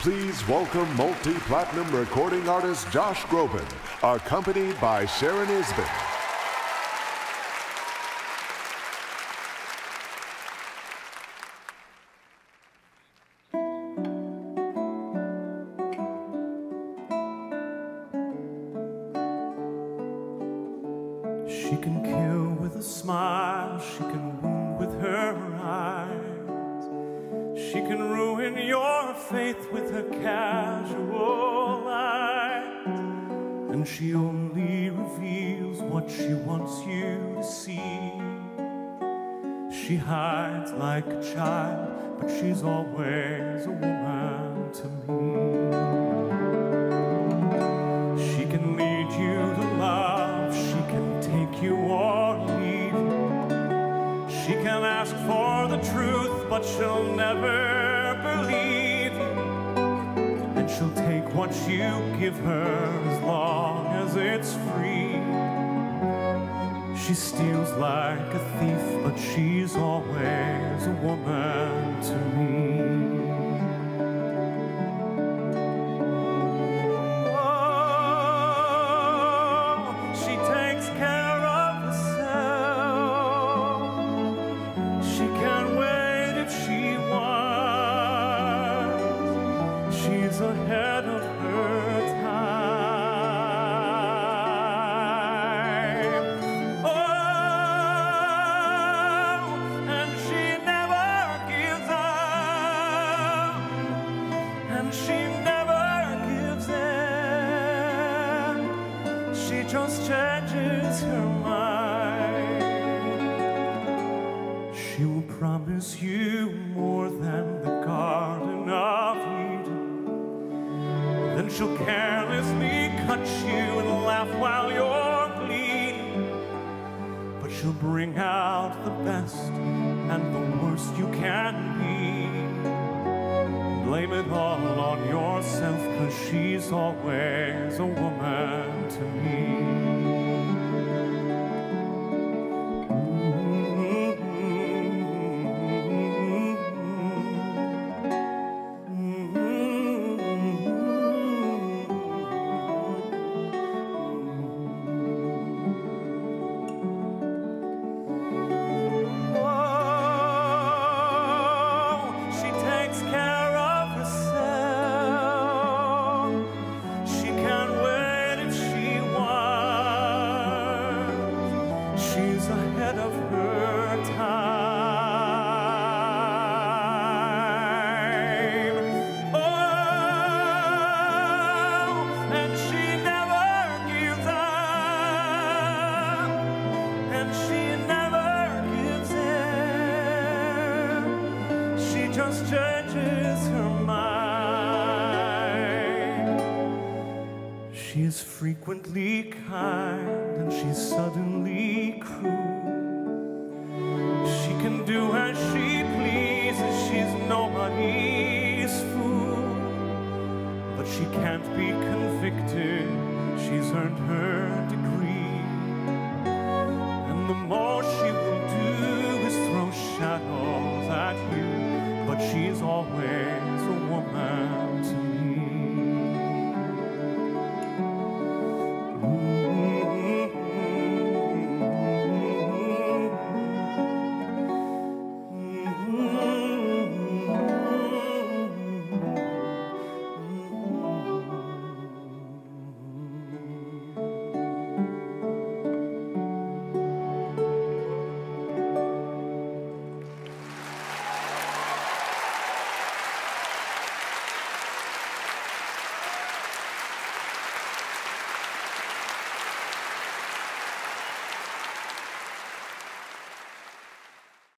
Please welcome multi platinum recording artist Josh Groban, accompanied by Sharon Isbin. She can kill with a smile, she can She can ruin your faith with her casual lies. And she only reveals what she wants you to see. She hides like a child, but she's always a woman to me. She can lead you to love, she can take you or leave you. She can ask for the truth, but she'll never what you give her as long as it's free. She steals like a thief, but she's always a woman to me. Ahead of her time. Oh, and she never gives up. And she never gives in. She just changes her mind. She will promise you more than the Garden of Eden. Then she'll carelessly cut you and laugh while you're bleeding. But she'll bring out the best and the worst you can be. Blame it all on yourself, cause she's always a woman to me. Just changes her mind. She is frequently kind and she's suddenly cruel. She can do as she pleases, she's nobody's fool. But she can't be convicted, she's earned her always a woman.